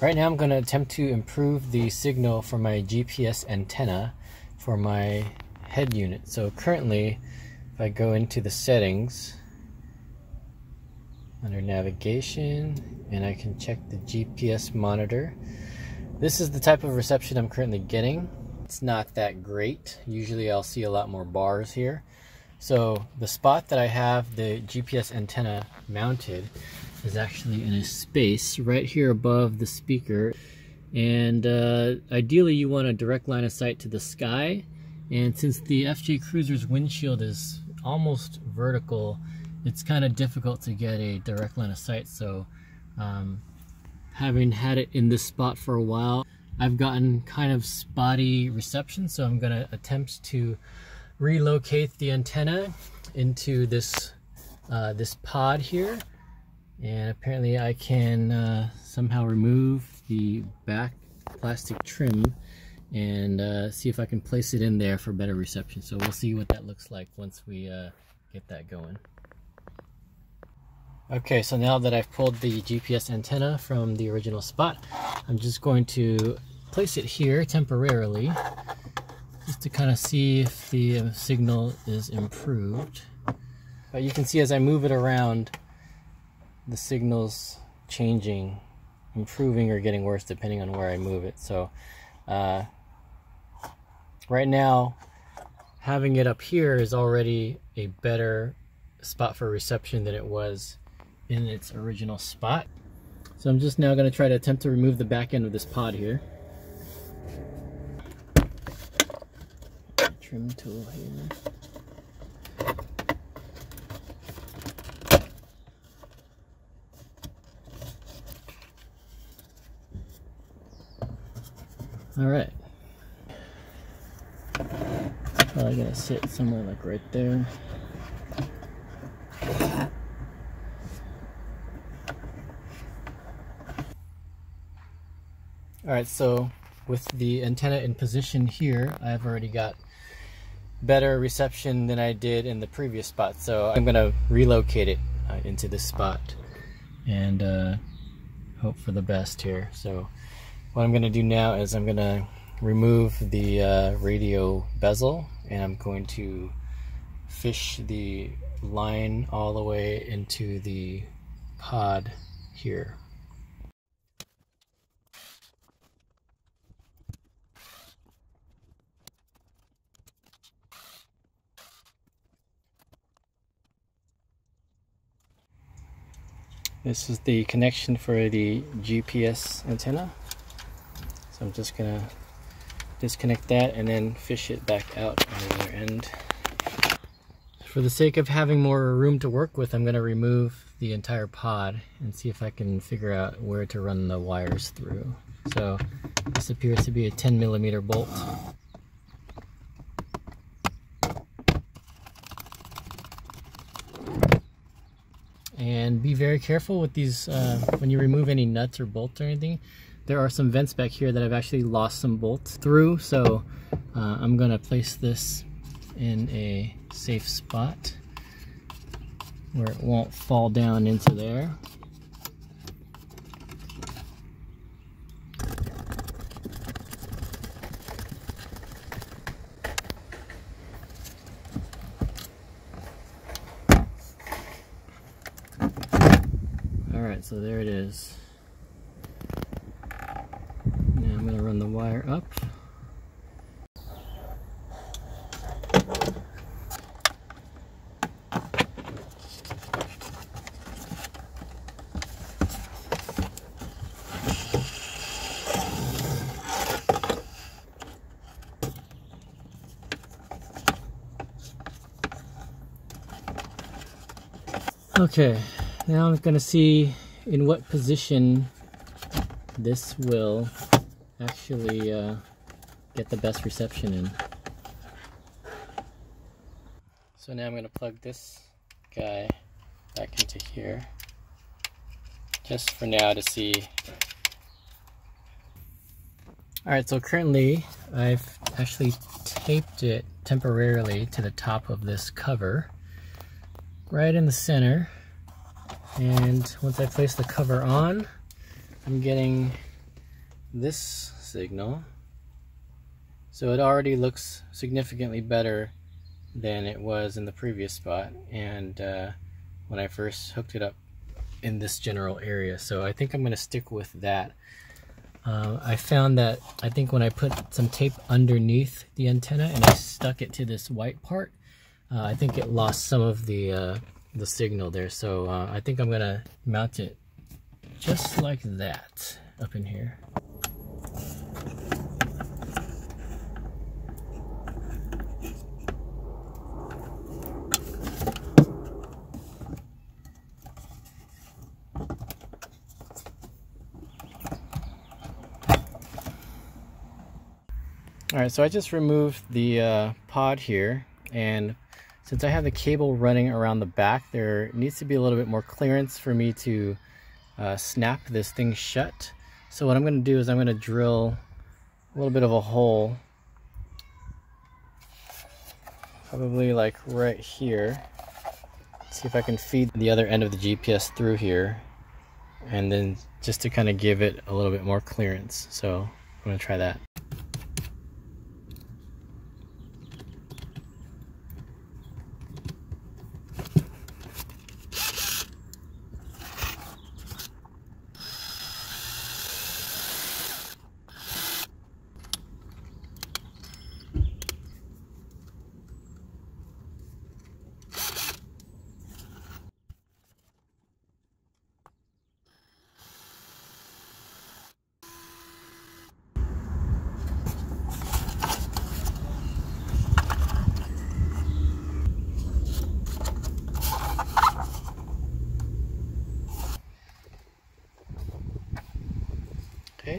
Right now I'm going to attempt to improve the signal for my GPS antenna for my head unit. So currently, if I go into the settings, under navigation, and I can check the GPS monitor. This is the type of reception I'm currently getting. It's not that great. Usually I'll see a lot more bars here. So the spot that I have the GPS antenna mounted is actually in a space right here above the speaker. And uh, ideally you want a direct line of sight to the sky. And since the FJ Cruiser's windshield is almost vertical, it's kind of difficult to get a direct line of sight. So um, having had it in this spot for a while, I've gotten kind of spotty reception. So I'm gonna attempt to relocate the antenna into this, uh, this pod here and apparently I can uh, somehow remove the back plastic trim and uh, see if I can place it in there for better reception. So we'll see what that looks like once we uh, get that going. Okay, so now that I've pulled the GPS antenna from the original spot, I'm just going to place it here temporarily just to kind of see if the signal is improved. But you can see as I move it around, the signal's changing, improving or getting worse depending on where I move it. So uh, right now, having it up here is already a better spot for reception than it was in its original spot. So I'm just now going to try to attempt to remove the back end of this pod here. Trim tool here. All right. Probably gonna sit somewhere like right there. All right, so with the antenna in position here, I've already got better reception than I did in the previous spot. So I'm gonna relocate it uh, into this spot and uh, hope for the best here. So what I'm going to do now is I'm going to remove the uh, radio bezel and I'm going to fish the line all the way into the pod here. This is the connection for the GPS antenna. So I'm just gonna disconnect that and then fish it back out on the other end. For the sake of having more room to work with, I'm gonna remove the entire pod and see if I can figure out where to run the wires through. So this appears to be a 10 millimeter bolt. And be very careful with these, uh, when you remove any nuts or bolts or anything, there are some vents back here that I've actually lost some bolts through, so uh, I'm gonna place this in a safe spot where it won't fall down into there. All right, so there it is. Wire up. Okay, now I'm going to see in what position this will actually uh, get the best reception in. So now I'm going to plug this guy back into here just for now to see. Alright, so currently I've actually taped it temporarily to the top of this cover right in the center and once I place the cover on I'm getting this signal. So it already looks significantly better than it was in the previous spot and uh, when I first hooked it up in this general area. So I think I'm going to stick with that. Uh, I found that I think when I put some tape underneath the antenna and I stuck it to this white part, uh, I think it lost some of the uh, the signal there. So uh, I think I'm going to mount it just like that up in here. All right, so I just removed the uh, pod here, and since I have the cable running around the back, there needs to be a little bit more clearance for me to uh, snap this thing shut. So what I'm going to do is I'm going to drill a little bit of a hole, probably like right here. See if I can feed the other end of the GPS through here, and then just to kind of give it a little bit more clearance. So I'm going to try that.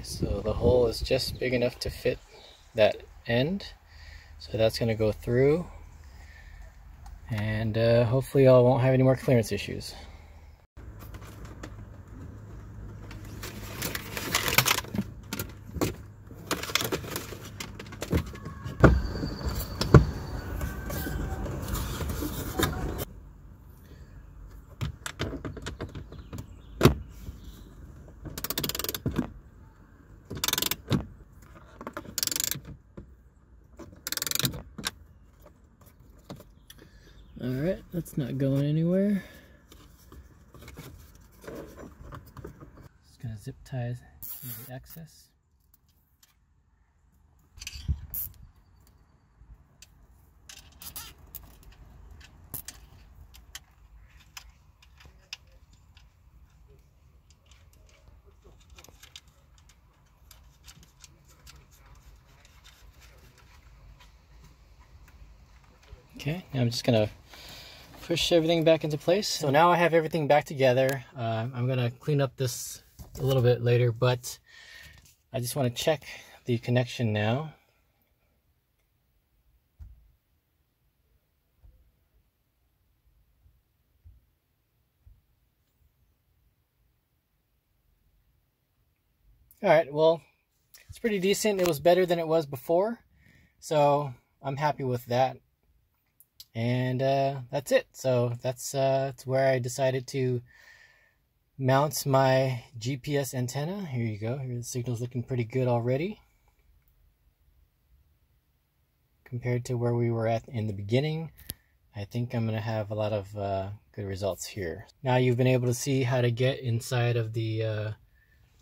So the hole is just big enough to fit that end. So that's going to go through. And uh, hopefully I won't have any more clearance issues. All right, that's not going anywhere. Just gonna zip tie the excess. Okay, I'm just gonna push everything back into place. So now I have everything back together. Uh, I'm gonna clean up this a little bit later, but I just wanna check the connection now. All right, well, it's pretty decent. It was better than it was before. So I'm happy with that and uh, that's it. So that's uh, that's where I decided to mount my GPS antenna. Here you go. Here the signal's looking pretty good already compared to where we were at in the beginning. I think I'm going to have a lot of uh, good results here. Now you've been able to see how to get inside of the uh,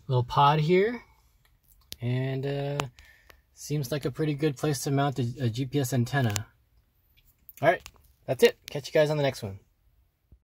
little pod here. And uh, seems like a pretty good place to mount a, a GPS antenna. All right, that's it. Catch you guys on the next one.